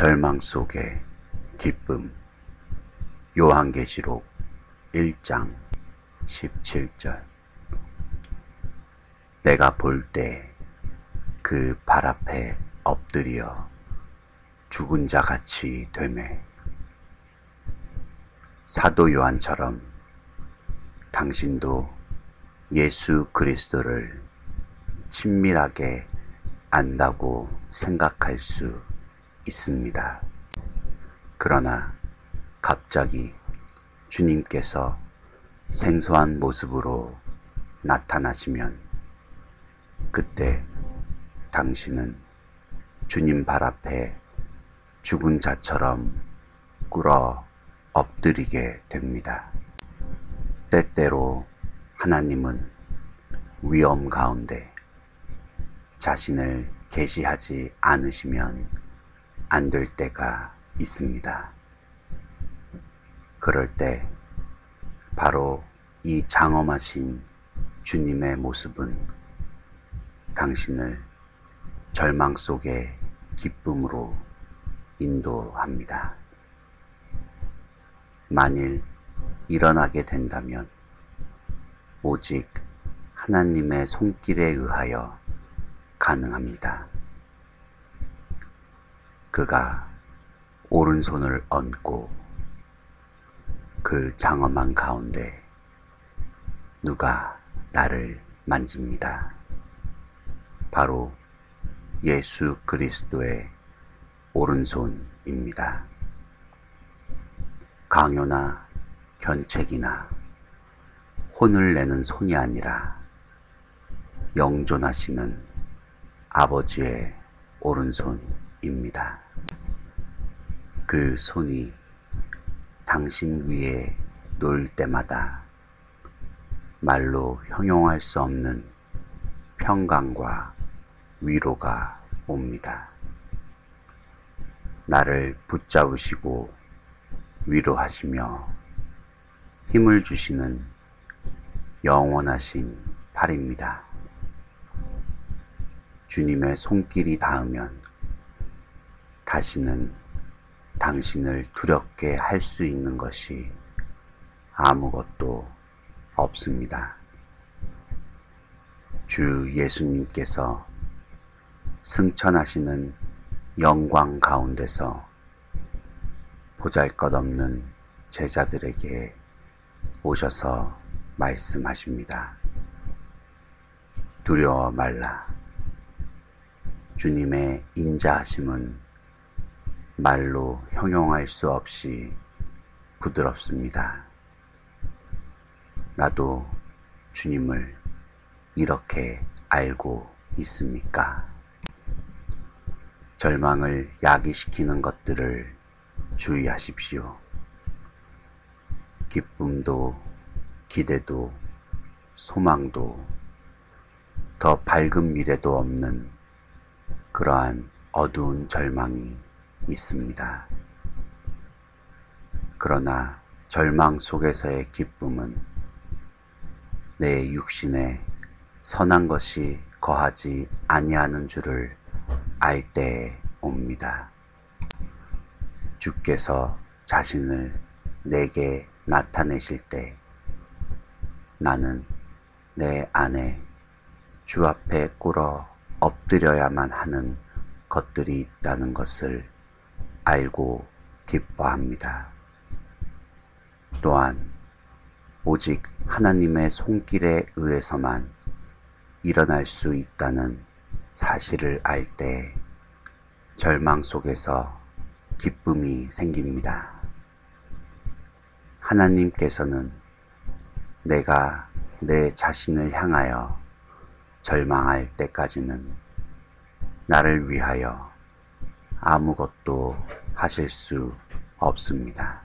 절망 속의 기쁨. 요한계시록 1장 17절. 내가 볼 때 그 발 앞에 엎드려 죽은 자 같이 되매. 사도 요한처럼 당신도 예수 그리스도를 친밀하게 안다고 생각할 수 있습니다. 그러나 갑자기 주님께서 생소한 모습으로 나타나시면 그때 당신은 주님 발 앞에 죽은 자처럼 꿇어 엎드리게 됩니다. 때때로 하나님은 위험 가운데 자신을 계시하지 않으시면 안 될 때가 있습니다. 그럴 때 바로 이 장엄하신 주님의 모습은 당신을 절망 속의 기쁨으로 인도합니다. 만일 일어나게 된다면 오직 하나님의 손길에 의하여 가능합니다. 그가 오른손을 얹고 그 장엄한 가운데 누가 나를 만집니다. 바로 예수 그리스도의 오른손입니다. 강요나 견책이나 혼을 내는 손이 아니라 영존하시는 아버지의 오른손 입니다. 그 손이 당신 위에 놓일 때마다 말로 형용할 수 없는 평강과 위로가 옵니다. 나를 붙잡으시고 위로하시며 힘을 주시는 영원하신 팔입니다. 주님의 손길이 닿으면 다시는 당신을 두렵게 할 수 있는 것이 아무것도 없습니다. 주 예수님께서 승천하시는 영광 가운데서 보잘 것 없는 제자들에게 오셔서 말씀하십니다. 두려워 말라. 주님의 인자하심은 말로 형용할 수 없이 부드럽습니다. 나도 주님을 이렇게 알고 있습니까? 절망을 야기시키는 것들을 주의하십시오. 기쁨도 기대도 소망도 더 밝은 미래도 없는 그러한 어두운 절망이 있습니다. 그러나 절망 속에서의 기쁨은 내 육신에 선한 것이 거하지 아니하는 줄을 알 때에 옵니다. 주께서 자신을 내게 나타내실 때 나는 내 안에 주 앞에 꿇어 엎드려야만 하는 것들이 있다는 것을 알고 기뻐합니다. 또한 오직 하나님의 손길에 의해서만 일어날 수 있다는 사실을 알 때 절망 속에서 기쁨이 생깁니다. 하나님께서는 내가 내 자신을 향하여 절망할 때까지는 나를 위하여 아무것도 하실 수 없습니다.